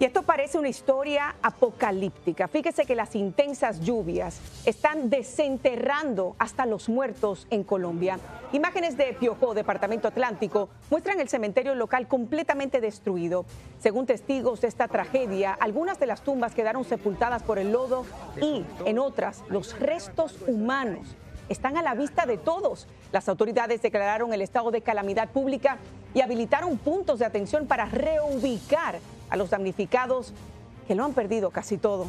Y esto parece una historia apocalíptica. Fíjese que las intensas lluvias están desenterrando hasta los muertos en Colombia. Imágenes de Piojó, Departamento Atlántico, muestran el cementerio local completamente destruido. Según testigos de esta tragedia, algunas de las tumbas quedaron sepultadas por el lodo y en otras los restos humanos están a la vista de todos. Las autoridades declararon el estado de calamidad pública y habilitaron puntos de atención para reubicar a los damnificados que lo han perdido casi todo.